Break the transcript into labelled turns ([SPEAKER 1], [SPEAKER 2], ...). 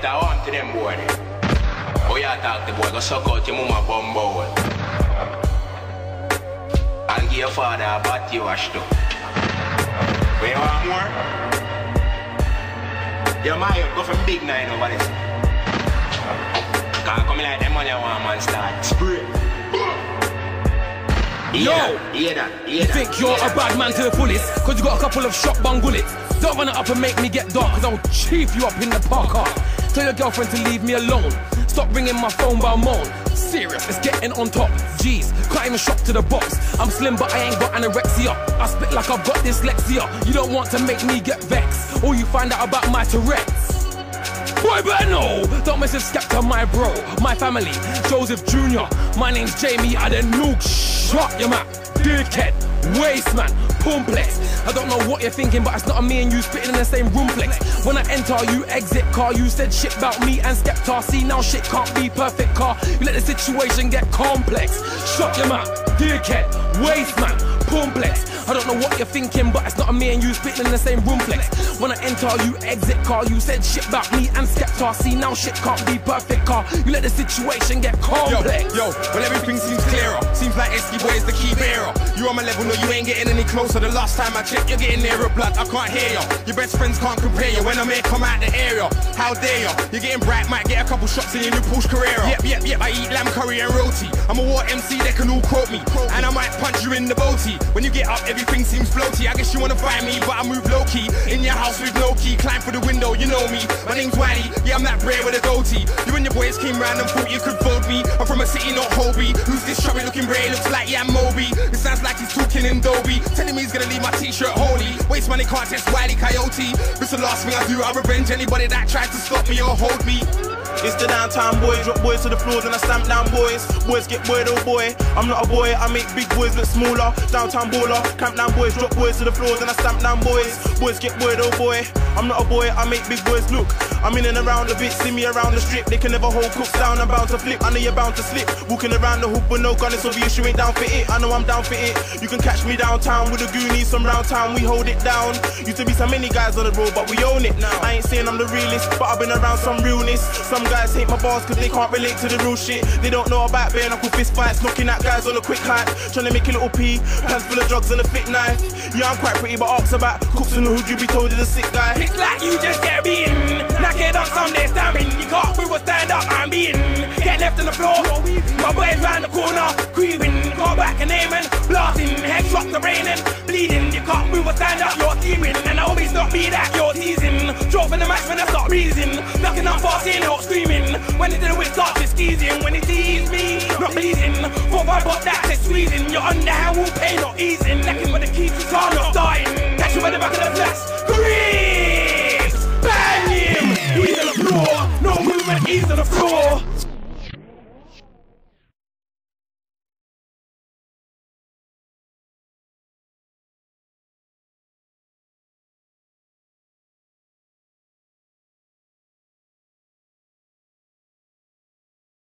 [SPEAKER 1] better on to them boy. Oh yeah, talk the boy, go suck out your mama bumbo. And give your father a body wash too. When you want more? Your mind go from big nine over this. Can't come like them money one man start spray.
[SPEAKER 2] Yo,
[SPEAKER 1] hear that, hear
[SPEAKER 2] you think you're a bad man to the fullest? Cause you got a couple of shotgun bullets. Don't run it up and make me get dark, cause I'll chief you up in the park. Tell your girlfriend to leave me alone. Stop ringing my phone by moan. Serious, it's getting on top. Jeez, can't even shop to the box. I'm slim, but I ain't got anorexia. I spit like I've got dyslexia. You don't want to make me get vexed. All you find out about my Tourette's. Boy, better know. Don't mess with Skepta, my bro, my family. Joseph Jr. My name's Jamie. I didn't nuke. Shut your mouth. Dickhead, waste man, complex. I don't know what you're thinking, but it's not a me and you spitting in the same room flex. When I enter, you exit car. You said shit about me and Skepta. See now shit can't be perfect car. You let the situation get complex. Shut your mouth, dickhead, waste man, complex. I don't know what you're thinking, but it's not a me and you spitting in the same room flex. When I enter, you exit car. You said shit about me and Skepta. See now shit can't be perfect car. You let the situation get complex.
[SPEAKER 3] yo, yo, well everything seems clearer. Seems like Eskiboy is the key bearer. You on my level, no, you ain't getting any closer. The last time I checked, you're getting nearer blood. I can't hear you. Your best friends can't compare you. When I'm here, come out the area. How dare you? You're getting bright, might get a couple shots in your new Porsche Carrera. Yep, yep, yep. I eat lamb curry and roti. I'm a war MC, they can all quote me. And I might punch you in the When you get up, everything seems floaty. I guess you wanna find me, but I move low key. In your house with no key, climb for the window, you know me. My name's Wiley, yeah, I'm that bray with a goatee. You and your boys came round and thought you could fold me. I'm from a city, not Hobie. Who's this chubby looking bray? Looks like yeah, Moby. It sounds like he's talking in Dolby. Telling me he's gonna leave my t-shirt holy. Waste money can't test Wiley Coyote. This the last thing I do. I revenge anybody that tries to stop me or hold me.
[SPEAKER 4] It's the downtown boy, drop boys to the floors and I stamp down boys. Boys get bored, oh boy. I'm not a boy, I make big boys look smaller. Downtown baller, camp down boys, drop boys to the floors and I stamp down boys. Boys get bored, oh boy. I'm not a boy, I make big boys look. I'm in and around the bit, see me around the strip. They can never hold cooks down, I'm bound to flip. I know you're bound to slip. Walking around the hoop with no gun, it's obvious you ain't down for it. I know I'm down for it. You can catch me downtown with the Goonies from round town, we hold it down. Used to be so many guys on the road, but we own it now. I ain't saying I'm the realest, but I've been around some realness. Some guys hate my bars cause they can't relate to the real shit. They don't know about bare knuckle fist fights, knocking at guys on a quick height. Trying to make a little pee, hands full of drugs and a thick knife. Yeah, I'm quite pretty, but ask about cooks in the hood, you be told you're the sick guy.
[SPEAKER 2] It's like you just get beaten. Knock it up Sunday stabbing. You can't move or stand up, I'm beaten. Get left on the floor. My boys round the corner, creeping. Go back and aiming, blasting. Headshots are raining, bleeding. You can't move or stand up, you're teaming. And I always not be that, you're teasing. Dropping the match when I start breathing walking, I'm passing, help screaming. When it's dealing with dark, it's skeezing. When it sees me, not bleeding. Four, five, but that's it, squeezing. You're under how will pay, not easing. Like